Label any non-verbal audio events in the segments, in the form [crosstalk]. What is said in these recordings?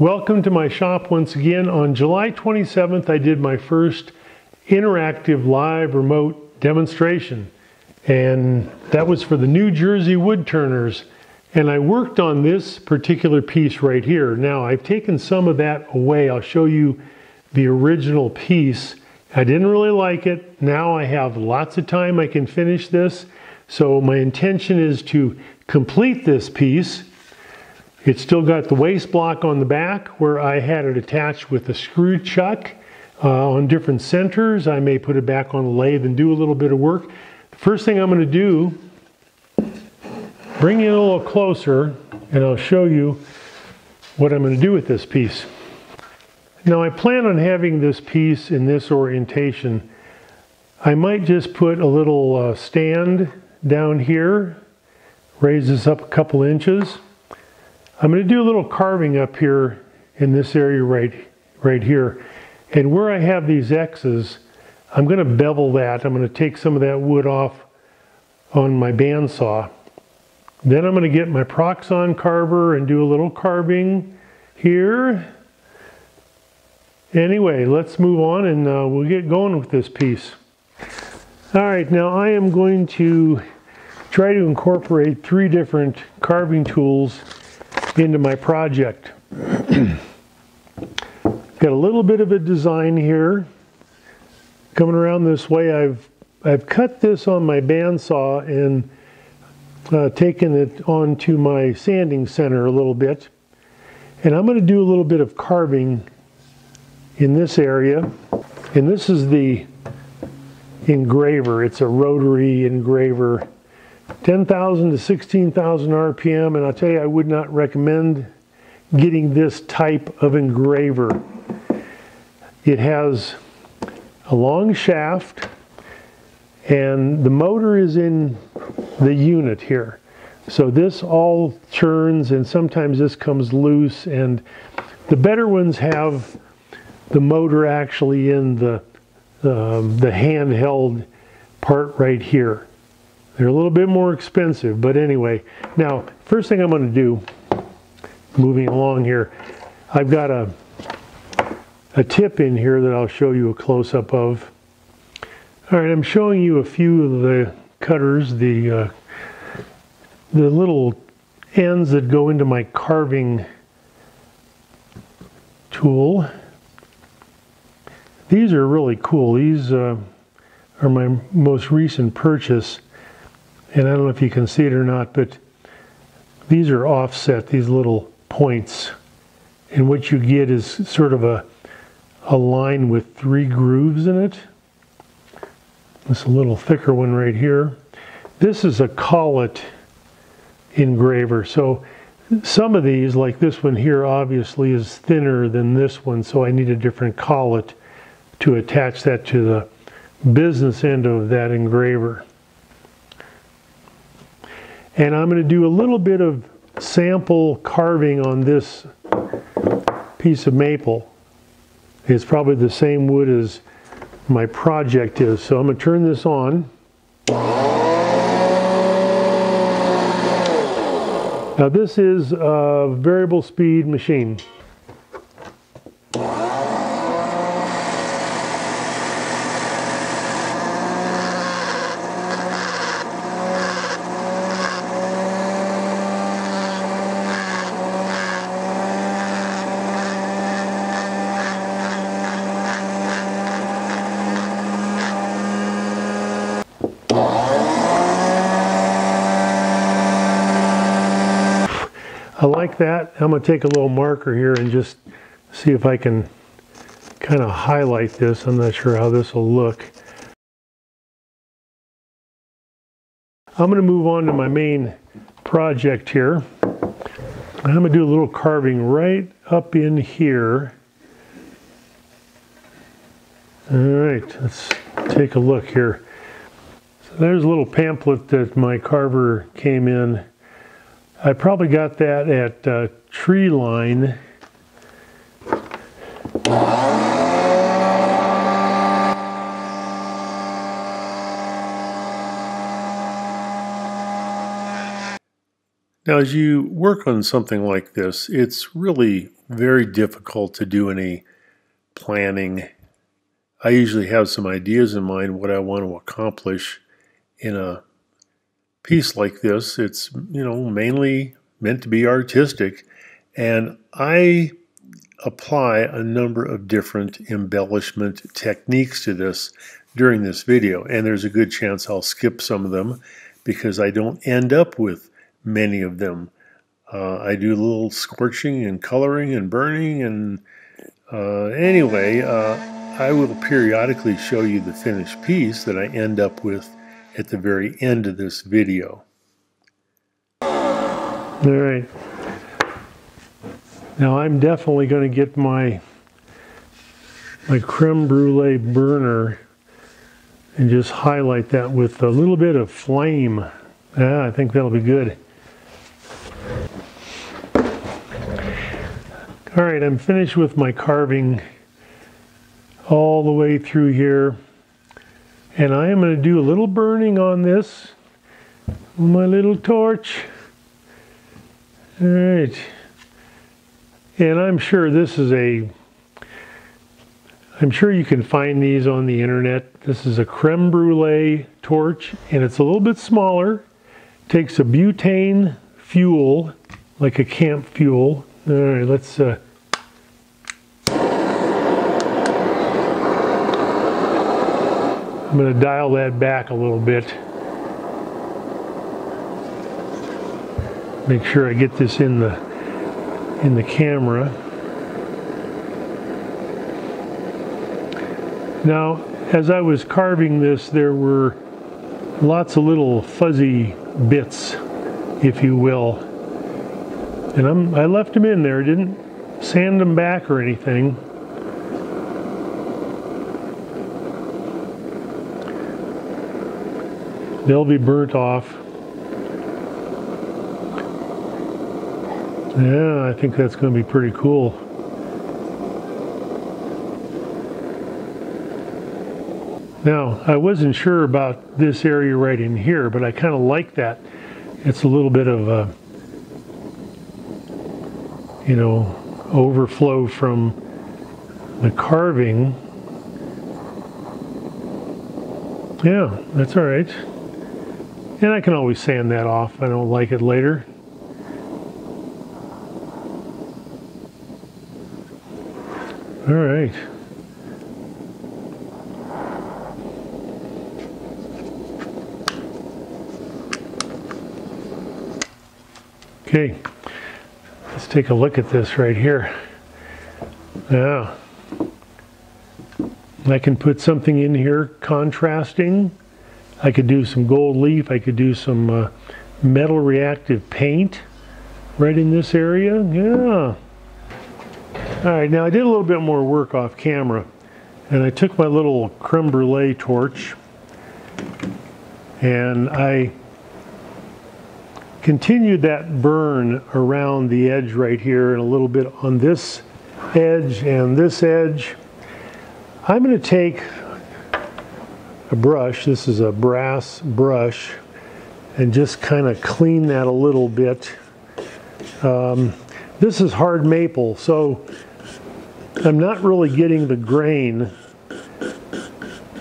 Welcome to my shop once again. On July 27th, I did my first interactive live remote demonstration. And that was for the New Jersey Wood Turners. And I worked on this particular piece right here. Now I've taken some of that away. I'll show you the original piece. I didn't really like it. Now I have lots of time I can finish this. So my intention is to complete this piece it's still got the waste block on the back where I had it attached with a screw chuck uh, on different centers. I may put it back on the lathe and do a little bit of work. The first thing I'm going to do, bring it a little closer and I'll show you what I'm going to do with this piece. Now I plan on having this piece in this orientation. I might just put a little uh, stand down here, raise this up a couple inches. I'm going to do a little carving up here in this area right, right here. And where I have these X's, I'm going to bevel that. I'm going to take some of that wood off on my bandsaw. Then I'm going to get my Proxxon carver and do a little carving here. Anyway, let's move on and uh, we'll get going with this piece. All right, now I am going to try to incorporate three different carving tools into my project. Got a little bit of a design here. Coming around this way, I've I've cut this on my bandsaw and uh, taken it onto my sanding center a little bit. And I'm going to do a little bit of carving in this area. And this is the engraver. It's a rotary engraver 10,000 to 16,000 RPM, and I'll tell you, I would not recommend getting this type of engraver. It has a long shaft, and the motor is in the unit here. So this all turns, and sometimes this comes loose, and the better ones have the motor actually in the, um, the handheld part right here. They're a little bit more expensive, but anyway. Now, first thing I'm going to do, moving along here, I've got a, a tip in here that I'll show you a close-up of. All right, I'm showing you a few of the cutters, the, uh, the little ends that go into my carving tool. These are really cool. These uh, are my most recent purchase and I don't know if you can see it or not, but these are offset, these little points. And what you get is sort of a, a line with three grooves in it. This a little thicker one right here. This is a collet engraver. So some of these, like this one here, obviously is thinner than this one, so I need a different collet to attach that to the business end of that engraver. And I'm going to do a little bit of sample carving on this piece of maple. It's probably the same wood as my project is. So I'm going to turn this on. Now this is a variable speed machine. I like that. I'm going to take a little marker here and just see if I can kind of highlight this. I'm not sure how this will look. I'm going to move on to my main project here. I'm going to do a little carving right up in here. All right, let's take a look here. So there's a little pamphlet that my carver came in I probably got that at uh, Treeline. Now, as you work on something like this, it's really very difficult to do any planning. I usually have some ideas in mind what I want to accomplish in a piece like this. It's, you know, mainly meant to be artistic. And I apply a number of different embellishment techniques to this during this video. And there's a good chance I'll skip some of them because I don't end up with many of them. Uh, I do a little scorching and coloring and burning and uh, anyway, uh, I will periodically show you the finished piece that I end up with at the very end of this video. All right. Now I'm definitely going to get my my creme brulee burner and just highlight that with a little bit of flame. Yeah, I think that'll be good. All right, I'm finished with my carving all the way through here. And I am going to do a little burning on this with my little torch. All right. And I'm sure this is a, I'm sure you can find these on the internet. This is a creme brulee torch and it's a little bit smaller. Takes a butane fuel, like a camp fuel, all right, let's. Uh, I'm going to dial that back a little bit. Make sure I get this in the in the camera. Now, as I was carving this, there were lots of little fuzzy bits, if you will. And I'm, I left them in there, didn't sand them back or anything. They'll be burnt off. Yeah, I think that's going to be pretty cool. Now, I wasn't sure about this area right in here, but I kind of like that. It's a little bit of a you know, overflow from the carving. Yeah, that's all right. And I can always sand that off. I don't like it later. All right. Okay let's take a look at this right here. Yeah. I can put something in here contrasting. I could do some gold leaf. I could do some uh, metal reactive paint right in this area. Yeah. All right, now I did a little bit more work off camera and I took my little creme brulee torch and I continued that burn around the edge right here and a little bit on this edge and this edge. I'm going to take a brush, this is a brass brush, and just kind of clean that a little bit. Um, this is hard maple, so I'm not really getting the grain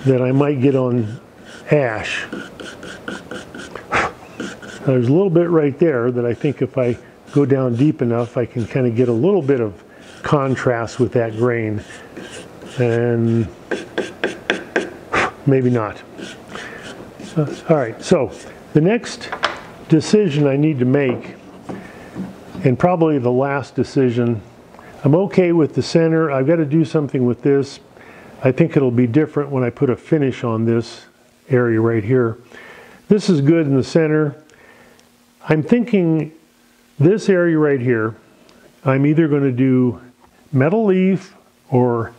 that I might get on ash. There's a little bit right there that I think if I go down deep enough, I can kind of get a little bit of contrast with that grain. And maybe not. Uh, all right, so the next decision I need to make, and probably the last decision, I'm okay with the center. I've got to do something with this. I think it'll be different when I put a finish on this area right here. This is good in the center. I'm thinking this area right here, I'm either going to do metal leaf or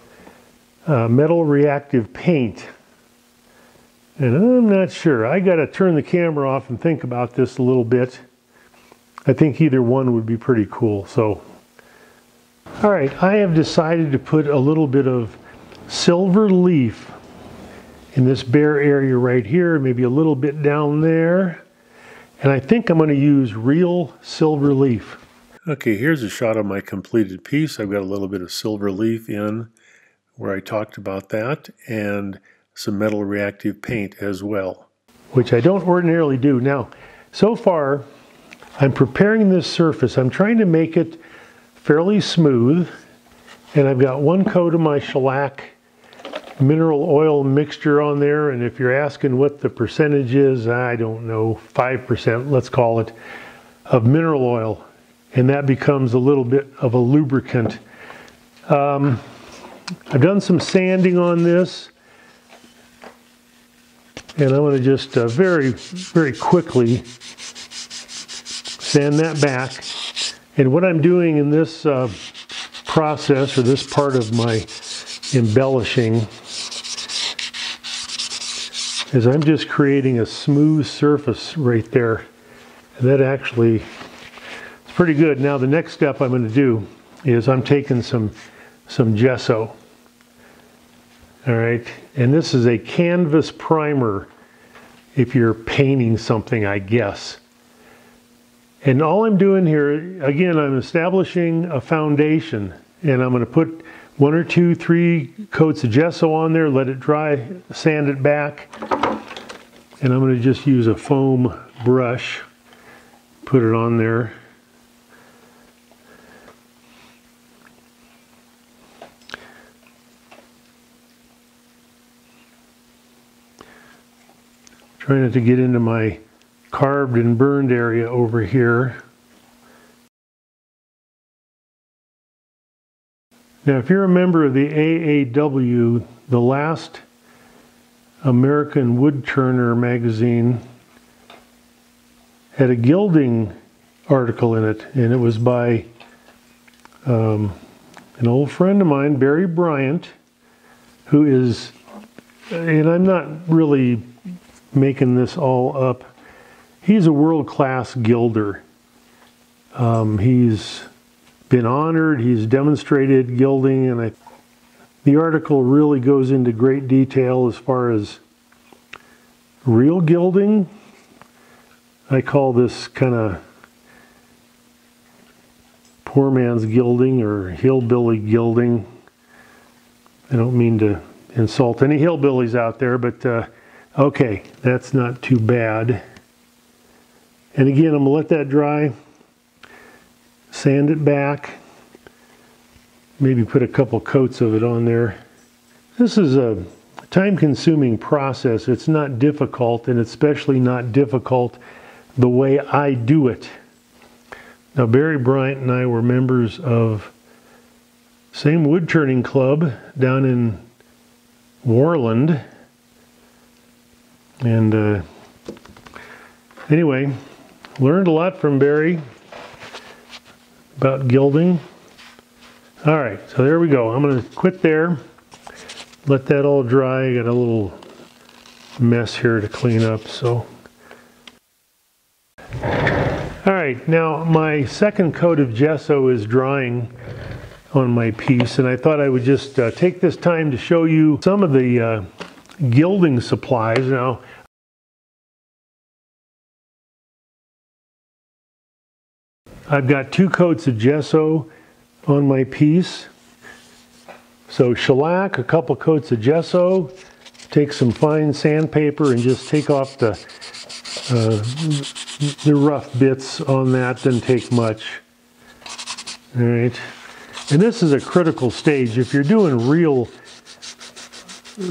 uh, metal reactive paint. And I'm not sure. I got to turn the camera off and think about this a little bit. I think either one would be pretty cool. So, all right, I have decided to put a little bit of silver leaf in this bare area right here, maybe a little bit down there. And I think I'm going to use real silver leaf. Okay, here's a shot of my completed piece. I've got a little bit of silver leaf in where I talked about that and some metal reactive paint as well. Which I don't ordinarily do. Now, so far, I'm preparing this surface. I'm trying to make it fairly smooth and I've got one coat of my shellac mineral oil mixture on there and if you're asking what the percentage is, I don't know, 5% let's call it, of mineral oil and that becomes a little bit of a lubricant. Um, I've done some sanding on this and I'm going to just uh, very, very quickly sand that back. And what I'm doing in this uh, process or this part of my embellishing is I'm just creating a smooth surface right there. And that actually is pretty good. Now the next step I'm going to do is I'm taking some some gesso. All right, and this is a canvas primer if you're painting something, I guess. And all I'm doing here, again, I'm establishing a foundation and I'm going to put one or two, three coats of gesso on there, let it dry, sand it back, and I'm going to just use a foam brush, put it on there. Trying not to get into my carved and burned area over here. Now, if you're a member of the AAW, the last American Woodturner magazine had a gilding article in it, and it was by um, an old friend of mine, Barry Bryant, who is, and I'm not really making this all up, he's a world class gilder. Um, he's been honored, he's demonstrated gilding, and I, the article really goes into great detail as far as real gilding. I call this kind of poor man's gilding or hillbilly gilding. I don't mean to insult any hillbillies out there, but uh, okay, that's not too bad. And again, I'm going to let that dry sand it back, maybe put a couple coats of it on there. This is a time consuming process. It's not difficult and especially not difficult the way I do it. Now Barry Bryant and I were members of same wood turning club down in Worland. And uh, anyway, learned a lot from Barry about gilding. All right, so there we go. I'm going to quit there, let that all dry. I got a little mess here to clean up, so. All right, now my second coat of gesso is drying on my piece, and I thought I would just uh, take this time to show you some of the uh, gilding supplies. Now, I've got two coats of gesso on my piece. So shellac, a couple coats of gesso, take some fine sandpaper and just take off the, uh, the rough bits on that, doesn't take much. All right. And this is a critical stage. If you're doing real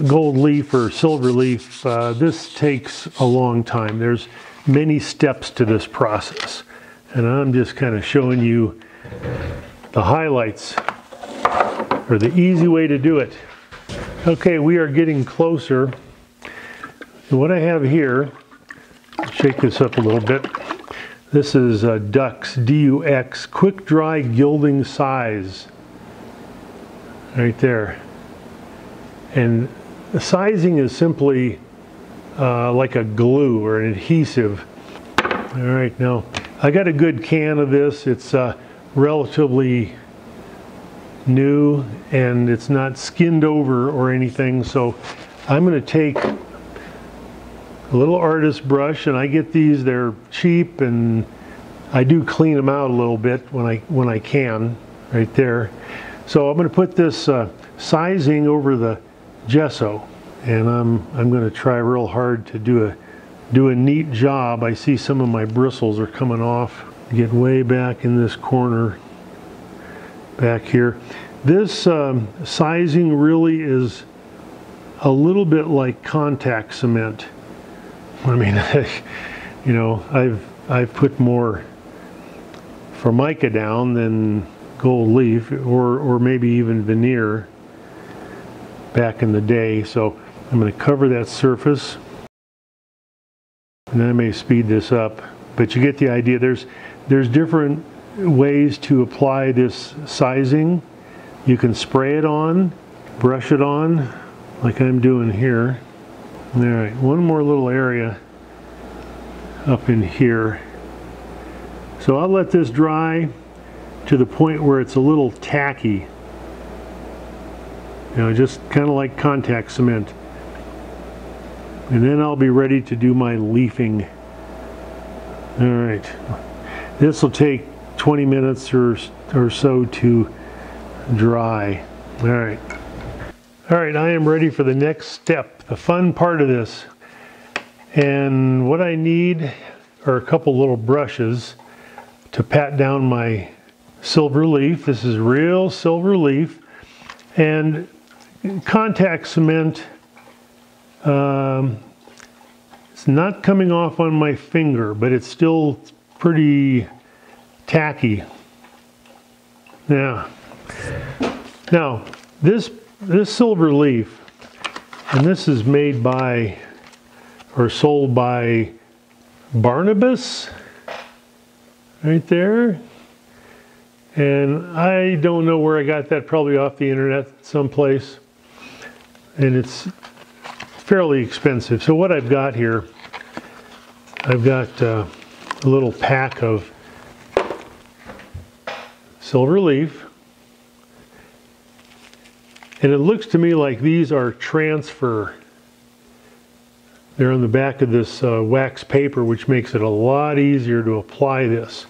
gold leaf or silver leaf, uh, this takes a long time. There's many steps to this process and I'm just kind of showing you the highlights or the easy way to do it. Okay, we are getting closer. What I have here, shake this up a little bit. This is a Dux, D-U-X, quick dry gilding size. Right there. And the sizing is simply uh, like a glue or an adhesive. All right, now I got a good can of this. It's uh, relatively new and it's not skinned over or anything. So I'm going to take a little artist brush and I get these, they're cheap and I do clean them out a little bit when I when I can, right there. So I'm going to put this uh, sizing over the gesso, and I'm I'm going to try real hard to do a do a neat job. I see some of my bristles are coming off. Get way back in this corner back here. This um, sizing really is a little bit like contact cement. I mean, [laughs] you know, I've I've put more formica down than gold leaf or, or maybe even veneer back in the day. So I'm going to cover that surface and I may speed this up, but you get the idea. There's, there's different ways to apply this sizing. You can spray it on, brush it on, like I'm doing here. All right, one more little area up in here. So I'll let this dry to the point where it's a little tacky. You know, just kind of like contact cement. And then I'll be ready to do my leafing. All right. This will take 20 minutes or, or so to dry. All right. All right, I am ready for the next step, the fun part of this. And what I need are a couple little brushes to pat down my silver leaf. This is real silver leaf. And contact cement um, it's not coming off on my finger, but it's still pretty tacky. Yeah. now this this silver leaf, and this is made by or sold by Barnabas, right there. And I don't know where I got that, probably off the internet someplace. And it's fairly expensive. So what I've got here, I've got uh, a little pack of silver leaf. And it looks to me like these are transfer. They're on the back of this uh, wax paper, which makes it a lot easier to apply this.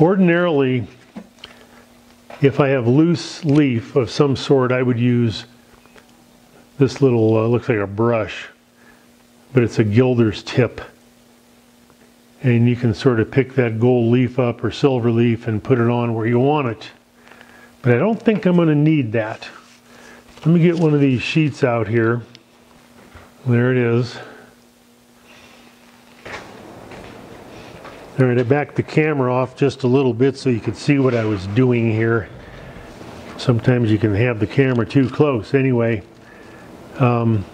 Ordinarily, if I have loose leaf of some sort, I would use this little, uh, looks like a brush, but it's a gilder's tip. And you can sort of pick that gold leaf up or silver leaf and put it on where you want it. But I don't think I'm going to need that. Let me get one of these sheets out here. There it is. All right, I backed the camera off just a little bit so you could see what I was doing here. Sometimes you can have the camera too close. Anyway, um,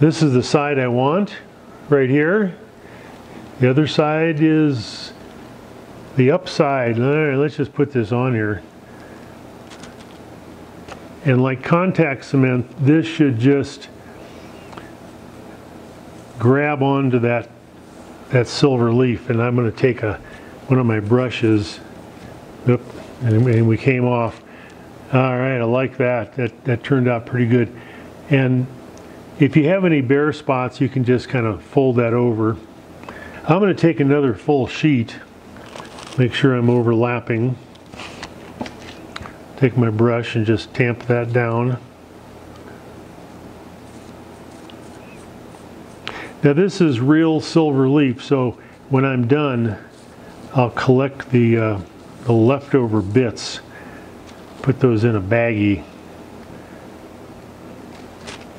this is the side I want right here. The other side is the upside. Let's just put this on here. And like contact cement, this should just grab onto that that silver leaf. And I'm going to take a one of my brushes, Oop, and we came off. All right, I like that. That that turned out pretty good. And if you have any bare spots, you can just kind of fold that over. I'm going to take another full sheet, make sure I'm overlapping. Take my brush and just tamp that down. Now this is real silver leaf, so when I'm done, I'll collect the, uh, the leftover bits, put those in a baggie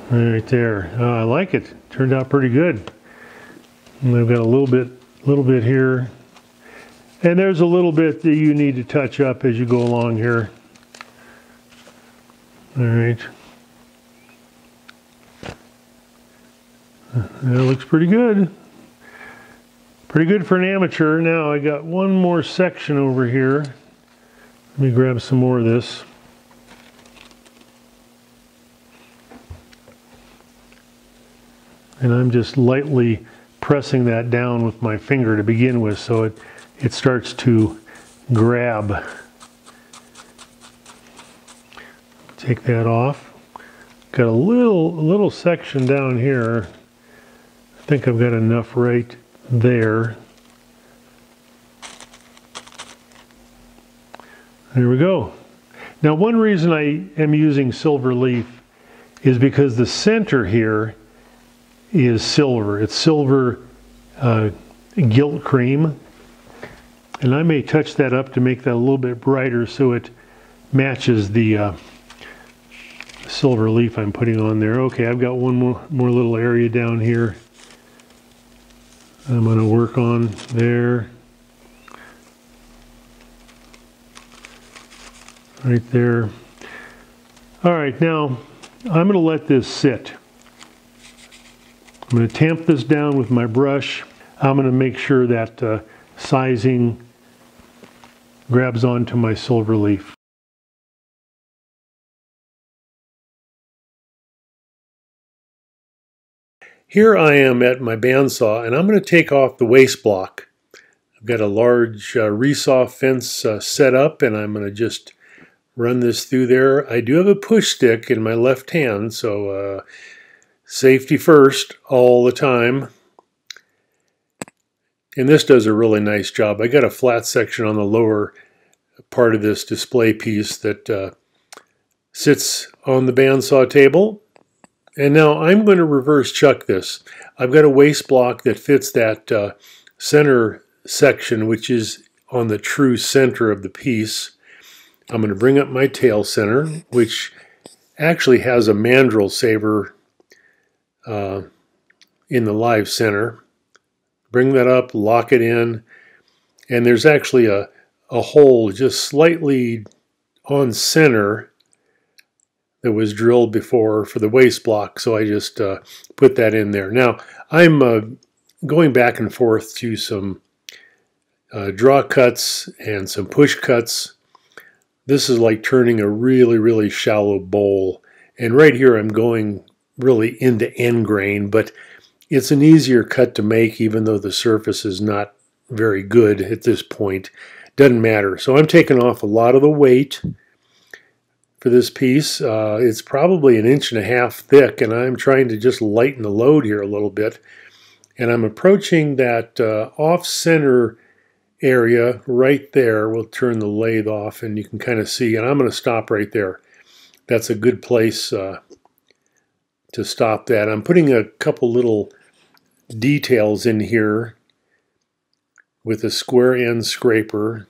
Right there. Oh, I like it. Turned out pretty good. And I've got a little bit, little bit here. And there's a little bit that you need to touch up as you go along here. All right. That looks pretty good. Pretty good for an amateur. Now I got one more section over here. Let me grab some more of this. And I'm just lightly pressing that down with my finger to begin with so it, it starts to grab. Take that off. Got a little, little section down here. I think I've got enough right there. There we go. Now one reason I am using silver leaf is because the center here is silver. It's silver uh, gilt cream. And I may touch that up to make that a little bit brighter so it matches the uh, silver leaf I'm putting on there. Okay, I've got one more, more little area down here I'm going to work on there. Right there. All right, now I'm going to let this sit. I'm going to tamp this down with my brush. I'm going to make sure that uh, sizing grabs onto my silver leaf. Here I am at my bandsaw and I'm going to take off the waste block. I've got a large uh, resaw fence uh, set up and I'm going to just run this through there. I do have a push stick in my left hand so uh, safety first all the time. And this does a really nice job. I got a flat section on the lower part of this display piece that uh, sits on the bandsaw table and now I'm going to reverse chuck this. I've got a waste block that fits that uh, center section, which is on the true center of the piece. I'm going to bring up my tail center, which actually has a mandrel saver uh, in the live center. Bring that up, lock it in, and there's actually a, a hole just slightly on center that was drilled before for the waste block, so I just uh, put that in there. Now, I'm uh, going back and forth to some uh, draw cuts and some push cuts. This is like turning a really, really shallow bowl. And right here I'm going really into end grain, but it's an easier cut to make even though the surface is not very good at this point. Doesn't matter. So I'm taking off a lot of the weight for this piece. Uh, it's probably an inch and a half thick, and I'm trying to just lighten the load here a little bit. And I'm approaching that uh, off-center area right there. We'll turn the lathe off, and you can kind of see, and I'm going to stop right there. That's a good place uh, to stop that. I'm putting a couple little details in here with a square end scraper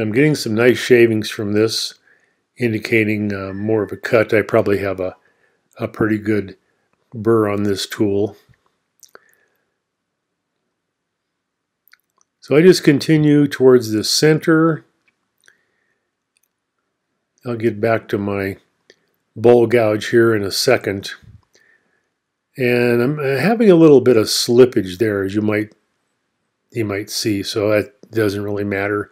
I'm getting some nice shavings from this, indicating uh, more of a cut. I probably have a, a pretty good burr on this tool. So I just continue towards the center. I'll get back to my bowl gouge here in a second. And I'm having a little bit of slippage there, as you might you might see, so that doesn't really matter.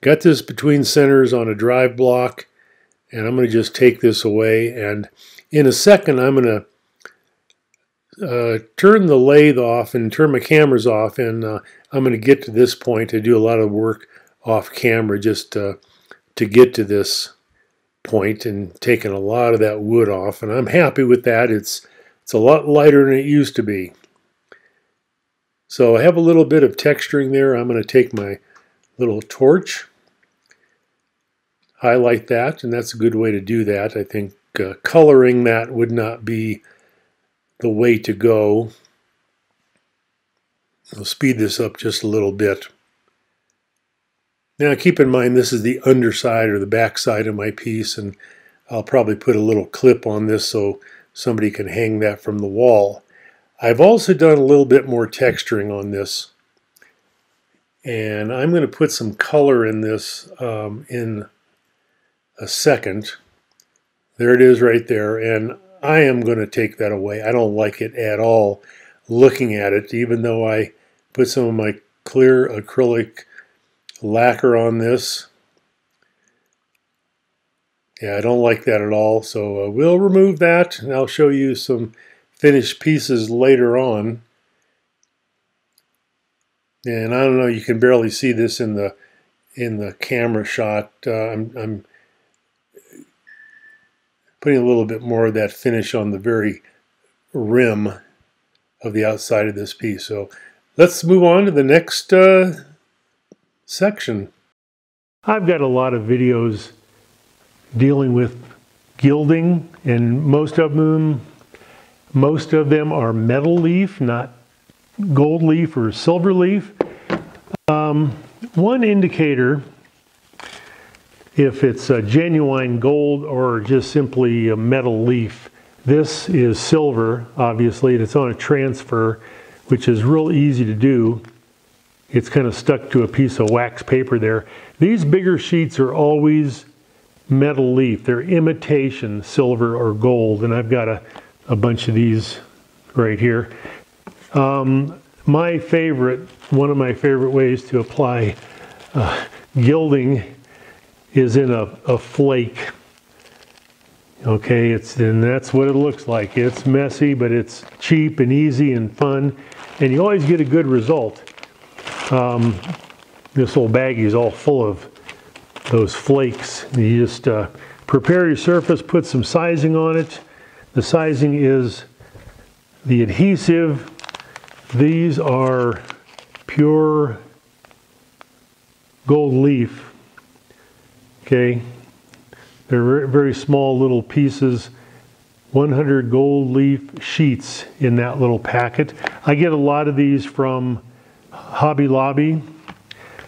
Got this between centers on a drive block, and I'm going to just take this away. And in a second, I'm going to uh, turn the lathe off and turn my cameras off, and uh, I'm going to get to this point. to do a lot of work off camera just uh, to get to this point and taking a lot of that wood off, and I'm happy with that. It's it's a lot lighter than it used to be. So I have a little bit of texturing there. I'm going to take my little torch, highlight that, and that's a good way to do that. I think uh, coloring that would not be the way to go. I'll speed this up just a little bit. Now keep in mind this is the underside or the back side of my piece and I'll probably put a little clip on this so somebody can hang that from the wall. I've also done a little bit more texturing on this and I'm going to put some color in this um, in a second. There it is right there. And I am going to take that away. I don't like it at all looking at it, even though I put some of my clear acrylic lacquer on this. Yeah, I don't like that at all. So uh, we'll remove that and I'll show you some finished pieces later on. And I don't know, you can barely see this in the in the camera shot. Uh, I'm, I'm putting a little bit more of that finish on the very rim of the outside of this piece. So let's move on to the next uh, section. I've got a lot of videos dealing with gilding and most of them most of them are metal leaf, not gold leaf or silver leaf. Um, one indicator if it's a genuine gold or just simply a metal leaf. This is silver, obviously, and it's on a transfer, which is real easy to do. It's kind of stuck to a piece of wax paper there. These bigger sheets are always metal leaf. They're imitation silver or gold, and I've got a, a bunch of these right here. Um, my favorite, one of my favorite ways to apply uh, gilding is in a, a flake. Okay, it's and that's what it looks like. It's messy, but it's cheap and easy and fun, and you always get a good result. Um, this old baggie is all full of those flakes. You just uh, prepare your surface, put some sizing on it. The sizing is the adhesive. These are pure gold leaf Okay, they're very small little pieces. 100 gold leaf sheets in that little packet. I get a lot of these from Hobby Lobby.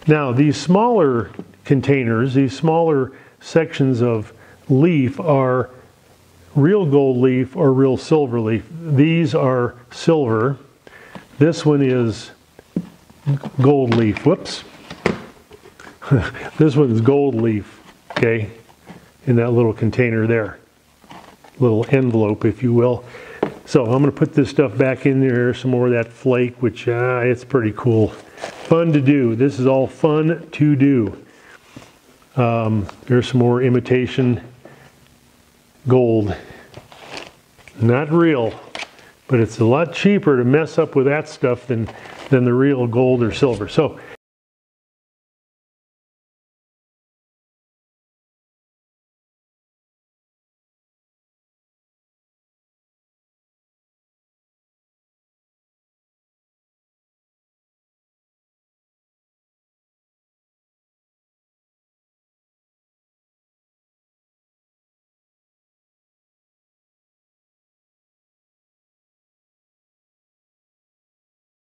Now, these smaller containers, these smaller sections of leaf are real gold leaf or real silver leaf. These are silver. This one is gold leaf. Whoops. [laughs] this one's gold leaf okay, in that little container there, little envelope, if you will. So I'm going to put this stuff back in there, some more of that flake, which uh, it's pretty cool. Fun to do. This is all fun to do. Um, there's some more imitation gold. Not real, but it's a lot cheaper to mess up with that stuff than, than the real gold or silver. So